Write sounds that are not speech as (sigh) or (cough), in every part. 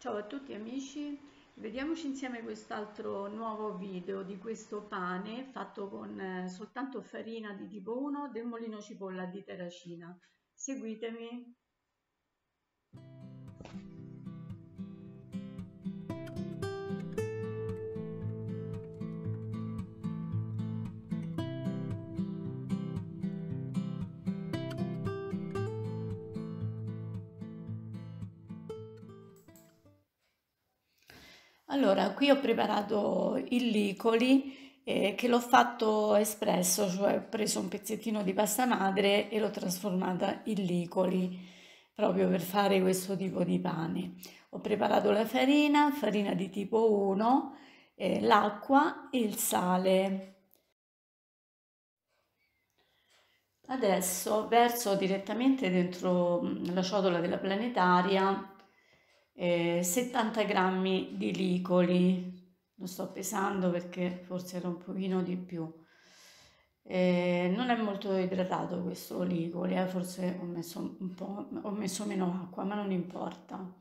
Ciao a tutti amici, vediamoci insieme quest'altro nuovo video di questo pane fatto con eh, soltanto farina di tipo 1 del mulino cipolla di Terracina. Seguitemi! Allora, qui ho preparato il licoli eh, che l'ho fatto espresso, cioè ho preso un pezzettino di pasta madre e l'ho trasformata in licoli, proprio per fare questo tipo di pane. Ho preparato la farina, farina di tipo 1, eh, l'acqua e il sale. Adesso verso direttamente dentro mm, la ciotola della planetaria eh, 70 grammi di licoli, lo sto pesando perché forse era un pochino di più. Eh, non è molto idratato questo licoli, eh, forse ho messo un po', ho messo meno acqua, ma non importa.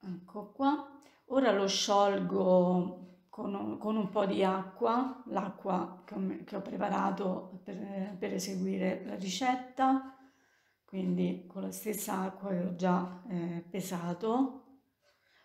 Ecco qua. Ora lo sciolgo con, un po' di acqua, l'acqua che, che ho, preparato per, per eseguire la ricetta quindi con la stessa acqua che ho già eh, pesato.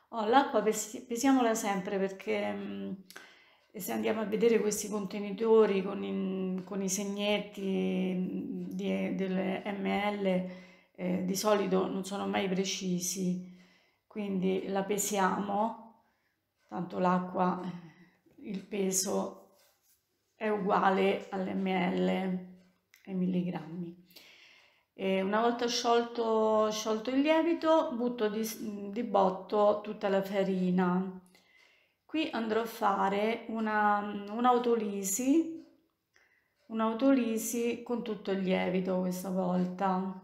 Oh, l'acqua pes- pesiamola sempre perché mh, mm, se andiamo a vedere questi contenitori con, in, con i segnetti mm, di, delle ml, eh, di solito non sono mai precisi, quindi la pesiamo, tanto l'acqua, il peso è uguale all'ml, ai milligrammi. E una volta sciolto, sciolto, il lievito butto di, di, botto tutta la farina. Qui andrò a fare una, un'autolisi, un'autolisi con tutto il lievito questa volta.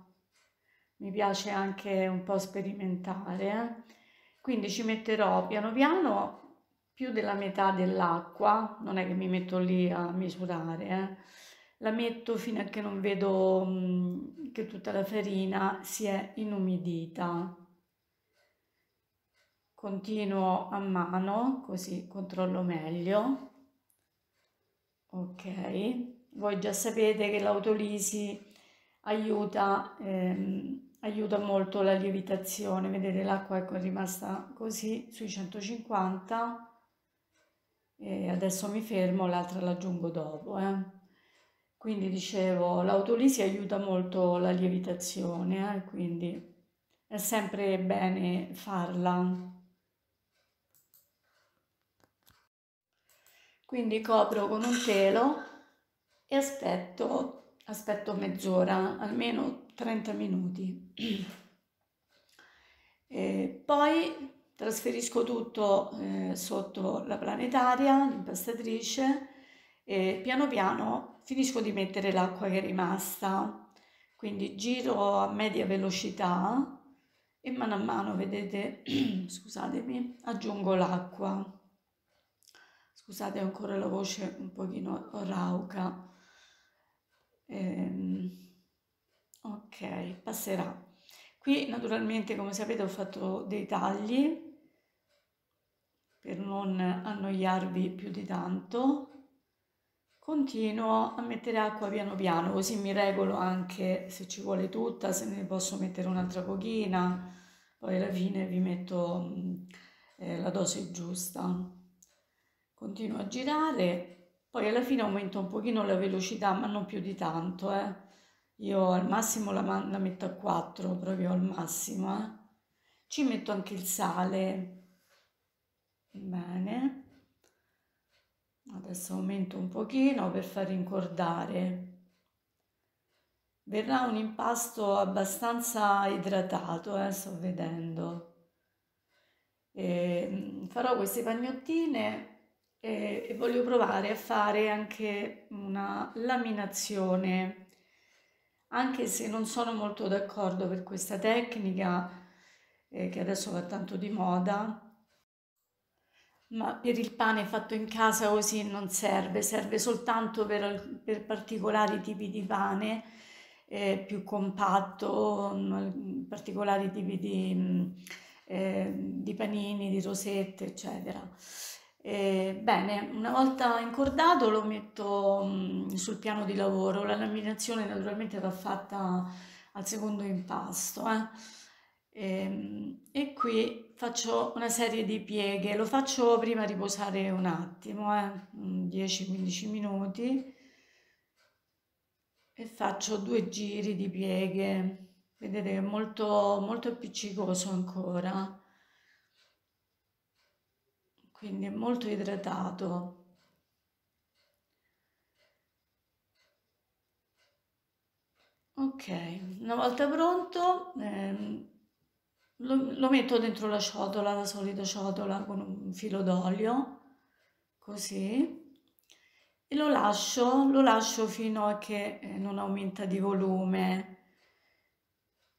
Mi piace anche un po' sperimentare. Eh. Quindi ci metterò piano piano più della metà dell'acqua, non è che mi metto lì a misurare, eh la metto fino a che non vedo che tutta la farina si è inumidita. Continuo a mano così controllo meglio. Ok, voi già sapete che l'autolisi aiuta, ehm, aiuta molto la lievitazione. Vedete l'acqua ecco, è rimasta così sui 150 e adesso mi fermo, l'altra l'aggiungo dopo. Eh. Quindi dicevo, l'autolisi aiuta molto la lievitazione, eh? quindi è sempre bene farla. Quindi copro con un telo e aspetto, aspetto mezz'ora, almeno 30 minuti. E poi trasferisco tutto eh, sotto la planetaria, l'impastatrice, e piano piano finisco di mettere l'acqua che è rimasta, quindi giro a media velocità e mano a mano, vedete, (clears throat) scusatemi, aggiungo l'acqua. Scusate ancora la voce un pochino rauca. Ehm, ok, passerà. Qui naturalmente, come sapete, ho fatto dei tagli per non annoiarvi più di tanto Continuo a mettere acqua piano piano, così mi regolo anche se ci vuole tutta, se ne posso mettere un'altra pochina, poi alla fine vi metto mm, eh, la dose giusta. Continuo a girare, poi alla fine aumento un pochino la velocità, ma non più di tanto, eh. Io al massimo la, la metto a 4, proprio al massimo, eh. Ci metto anche il sale. Bene adesso aumento un pochino per far incordare. Verrà un impasto abbastanza idratato eh, sto vedendo. E mm, farò queste pagnottine e, e voglio provare a fare anche una laminazione. Anche se non sono molto d'accordo per questa tecnica eh, che adesso va tanto di moda ma per il pane fatto in casa così non serve, serve soltanto per, per particolari tipi di pane è più compatto, mm, particolari tipi di, mm, eh, di panini, di rosette, eccetera. E, bene, una volta incordato lo metto mm, sul piano di lavoro, la laminazione naturalmente va fatta al secondo impasto. E, ehm, e, qui faccio una serie di pieghe, lo faccio prima riposare un attimo, eh, 10-15 minuti e faccio due giri di pieghe. Vedete è molto, molto appiccicoso ancora, quindi è molto idratato. Ok, una volta pronto ehm, lo, lo metto dentro la ciotola, la solita ciotola con un filo d'olio, così, e lo lascio, lo lascio fino a che eh, non aumenta di volume.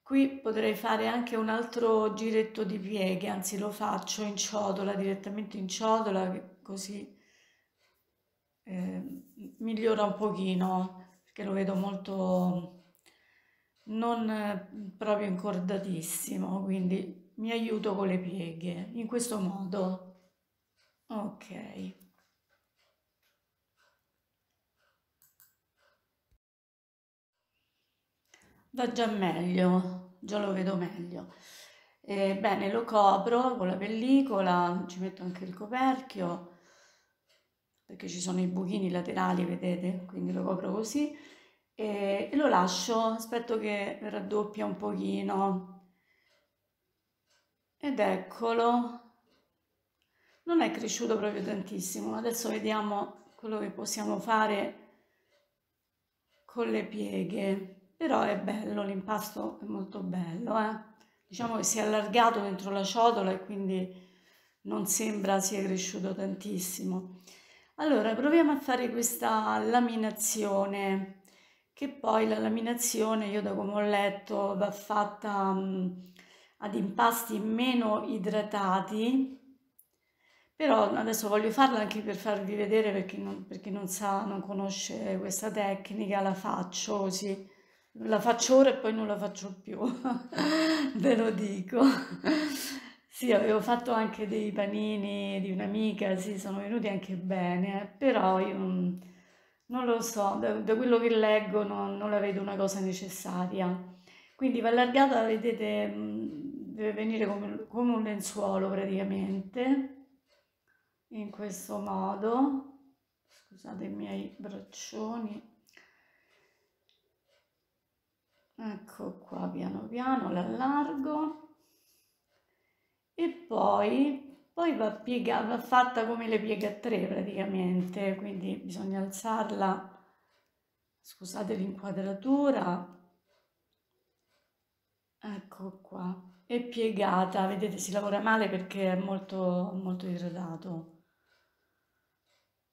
Qui potrei fare anche un altro giretto di pieghe, anzi lo faccio in ciotola, direttamente in ciotola, così eh, migliora un pochino, perché lo vedo molto non eh, proprio incordatissimo, quindi mi aiuto con le pieghe in questo modo. Ok. Va già meglio, già lo vedo meglio. E, bene, lo copro con la pellicola, ci metto anche il coperchio perché ci sono i buchini laterali, vedete? Quindi lo copro così e, e lo lascio, aspetto che raddoppia un pochino. Ed eccolo, non è cresciuto proprio tantissimo, adesso vediamo quello che possiamo fare con le pieghe, però è bello, l'impasto è molto bello, eh? diciamo che si è allargato dentro la ciotola e quindi non sembra sia cresciuto tantissimo. Allora, proviamo a fare questa laminazione che poi la laminazione, io da come ho letto, va fatta um, ad impasti meno idratati, però adesso voglio farla anche per farvi vedere per chi non, per non sa, non conosce questa tecnica, la faccio così, la faccio ora e poi non la faccio più, (laughs) ve lo dico. Sì, avevo fatto anche dei panini di un'amica, sì, sono venuti anche bene, però io non lo so, da, da quello che leggo non, non, la vedo una cosa necessaria. Quindi va allargata, vedete, deve venire come, come un lenzuolo praticamente, in questo modo. Scusate i miei braccioni. Ecco qua, piano piano, l'allargo. E poi poi va, piega, va fatta come le pieghe a tre praticamente, quindi bisogna alzarla, scusate l'inquadratura, ecco qua, è piegata, vedete si lavora male perché è molto, molto idratato.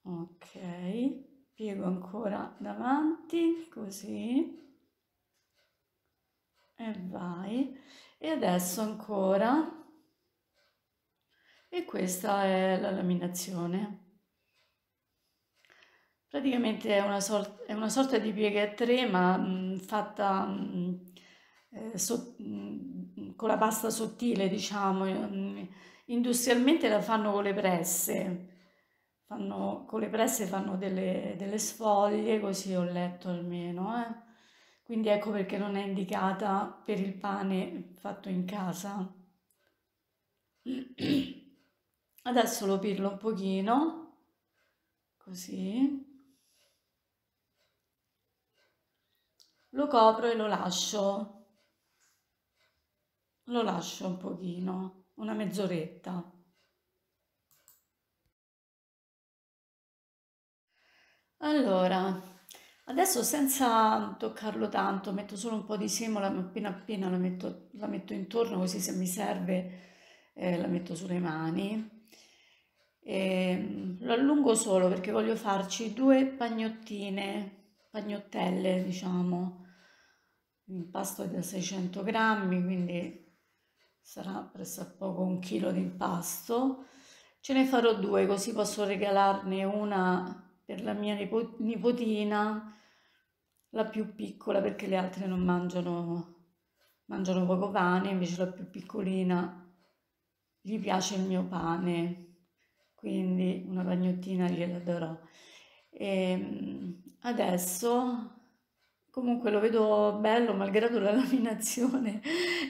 Ok, piego ancora davanti, così, e vai, e adesso ancora e questa è la laminazione. Praticamente è una, sorta, è una sorta di piega a tre ma mh, fatta mh, eh, so, mh, con la pasta sottile, diciamo. industrialmente la fanno con le presse. Fanno, con le presse fanno delle, delle sfoglie, così ho letto almeno. Eh. Quindi ecco perché non è indicata per il pane fatto in casa. (clears throat) Adesso lo pirlo un pochino, così. Lo copro e lo lascio. Lo lascio un pochino, una mezz'oretta. Allora, adesso senza toccarlo tanto, metto solo un po' di semola, appena appena la metto, la metto intorno, così se mi serve eh, la metto sulle mani e ehm, lo allungo solo perché voglio farci due pagnottine, pagnottelle diciamo, impasto da 600 grammi, quindi sarà pressappoco un chilo di impasto. Ce ne farò due così posso regalarne una per la mia nipotina la più piccola perché le altre non mangiano, mangiano poco pane, invece la più piccolina gli piace il mio pane, quindi una pagnottina gliela darò. E ehm, adesso comunque lo vedo bello, malgrado la (laughs) laminazione,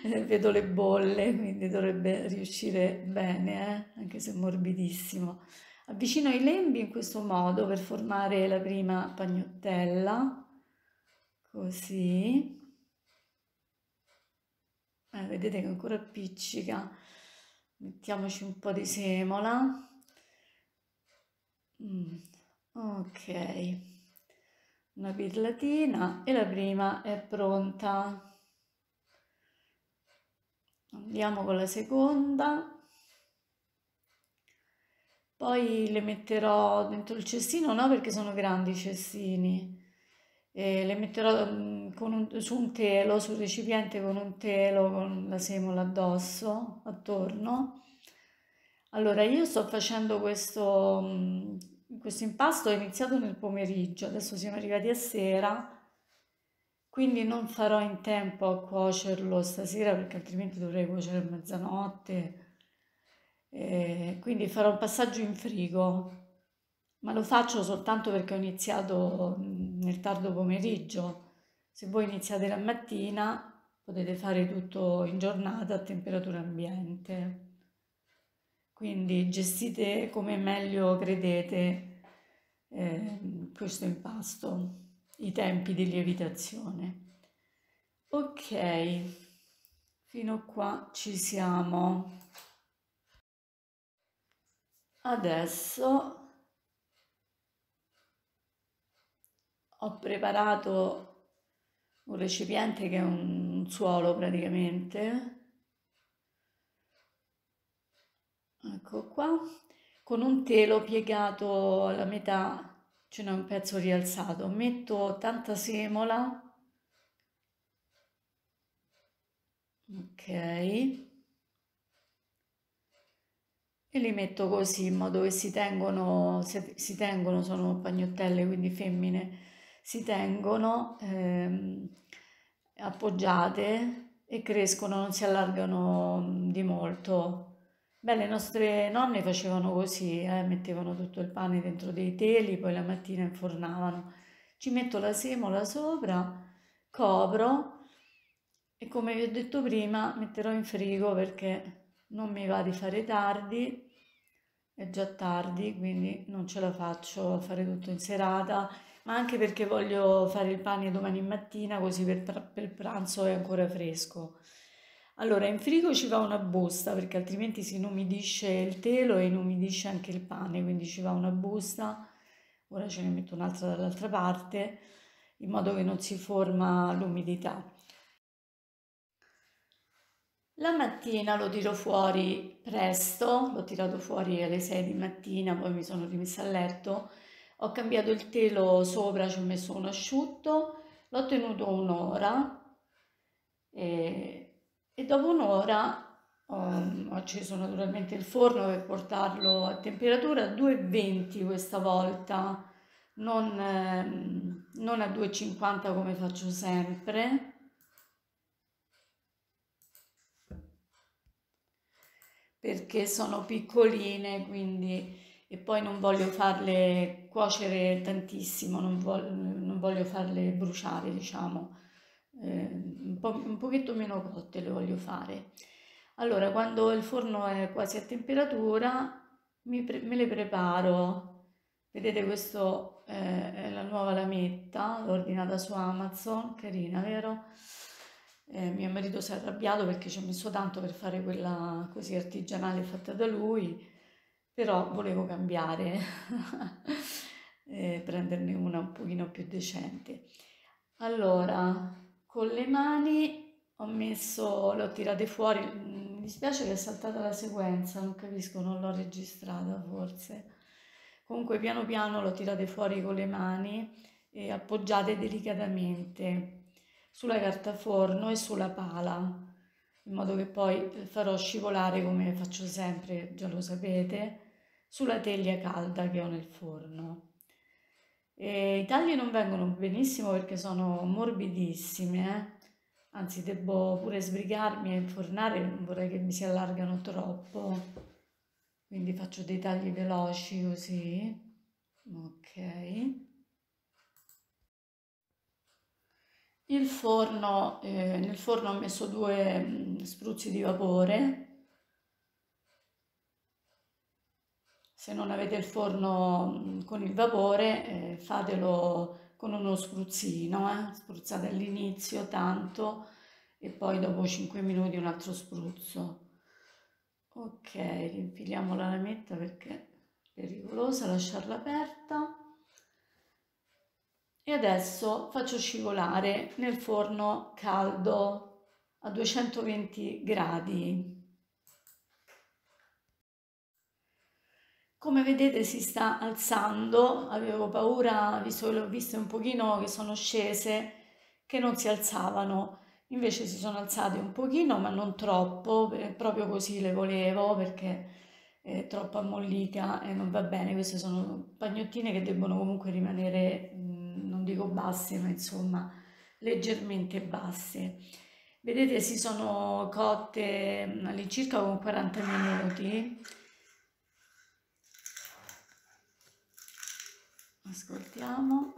eh, vedo le bolle, quindi dovrebbe riuscire bene, eh? anche se morbidissimo. Avvicino i lembi in questo modo per formare la prima pagnottella, così. Eh, vedete che ancora appiccica. Mettiamoci un po' di semola. Mm, ok, una pirlatina e la prima è pronta. Andiamo con la seconda. Poi le metterò dentro il cestino, no perché sono grandi i cestini. E le metterò mm, un, su un telo, sul recipiente con un telo, con la semola addosso, attorno. Allora, io sto facendo questo, mm, questo impasto, ho iniziato nel pomeriggio, adesso siamo arrivati a sera, quindi non farò in tempo a cuocerlo stasera perché altrimenti dovrei cuocere a mezzanotte eh, quindi farò un passaggio in frigo, ma lo faccio soltanto perché ho iniziato nel tardo pomeriggio. Se voi iniziate la mattina potete fare tutto in giornata a temperatura ambiente. Quindi gestite come meglio credete eh, questo impasto, i tempi di lievitazione. Ok, fino a qua ci siamo. Adesso ho preparato un recipiente che è un suolo praticamente. Ecco qua, con un telo piegato alla metà, ce n'è un pezzo rialzato. Metto tanta semola. Ok e li metto così in modo che si tengono, si tengono sono pagnottelle quindi femmine, si tengono ehm, appoggiate e crescono, non si allargano di molto. Beh, le nostre nonne facevano così, eh, mettevano tutto il pane dentro dei teli, poi la mattina infornavano. Ci metto la semola sopra, copro e come vi ho detto prima metterò in frigo perché non mi va di fare tardi, è già tardi, quindi non ce la faccio a fare tutto in serata, ma anche perché voglio fare il pane domani mattina, così per, per pranzo è ancora fresco. Allora, in frigo ci va una busta, perché altrimenti si inumidisce il telo e inumidisce anche il pane, quindi ci va una busta. Ora ce ne metto un'altra dall'altra parte, in modo che non si forma l'umidità. La mattina lo tiro fuori presto, l'ho tirato fuori alle 6 di mattina, poi mi sono rimessa a letto, ho cambiato il telo sopra, ci ho messo un asciutto, l'ho tenuto un'ora e, e, dopo un'ora ho, ho acceso naturalmente il forno per portarlo a temperatura 220 questa volta, non, ehm, non a 250 come faccio sempre. Perché sono piccoline, quindi e poi non voglio farle cuocere tantissimo, non voglio, non voglio farle bruciare, diciamo, eh, un, po', un pochetto meno cotte le voglio fare. Allora, quando il forno è quasi a temperatura, mi me le preparo. Vedete, questo è, è la nuova lametta, l'ho ordinata su Amazon, carina, vero? Eh, mio marito si è arrabbiato perché ci ho messo tanto per fare quella così artigianale fatta da lui, però volevo cambiare (laughs) e prenderne una un pochino più decente. Allora, con le mani ho messo, le ho tirate fuori, mi dispiace che è saltata la sequenza, non capisco, non l'ho registrata forse. Comunque piano piano l'ho tirate fuori con le mani e appoggiate delicatamente sulla carta forno e sulla pala, in modo che poi farò scivolare come faccio sempre, già lo sapete, sulla teglia calda che ho nel forno. E I tagli non vengono benissimo perché sono morbidissimi, eh. Anzi, devo pure sbrigarmi a infornare, non vorrei che mi si allargano troppo. Quindi faccio dei tagli veloci così. Ok. Il forno, eh, nel forno ho messo due mm, spruzzi di vapore. Se non avete il forno mm, con il vapore, eh, fatelo con uno spruzzino, eh? spruzzate all'inizio tanto e poi dopo 5 minuti un altro spruzzo. Ok, rinfiliamo la lametta perché è pericolosa lasciarla aperta e adesso faccio scivolare nel forno caldo a 220 gradi. Come vedete si sta alzando, avevo paura, visto che l'ho viste un pochino che sono scese, che non si alzavano. Invece si sono alzate un pochino, ma non troppo, proprio così le volevo perché è troppo ammollita e non va bene. Queste sono pagnottine che debbono comunque rimanere non dico basse, ma insomma leggermente basse. Vedete si sono cotte all'incirca con 40 minuti. Ascoltiamo.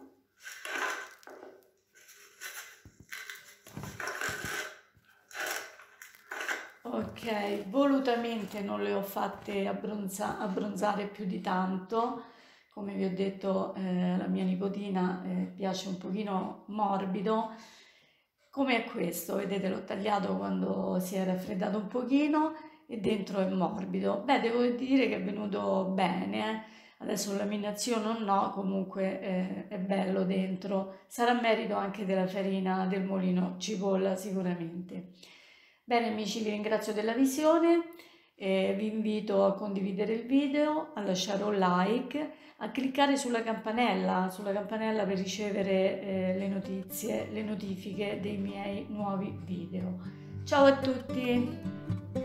Ok, volutamente non le ho fatte abbronza abbronzare più di tanto come vi ho detto eh, la mia nipotina eh, piace un pochino morbido come è questo vedete l'ho tagliato quando si è raffreddato un pochino e dentro è morbido beh devo dire che è venuto bene eh. Adesso laminazione o no comunque eh, è bello dentro sarà merito anche della farina del mulino cipolla sicuramente bene amici vi ringrazio della visione vi invito a condividere il video a lasciare un like a cliccare sulla campanella, sulla campanella per ricevere eh, le notizie, le notifiche dei miei nuovi video. Ciao a tutti!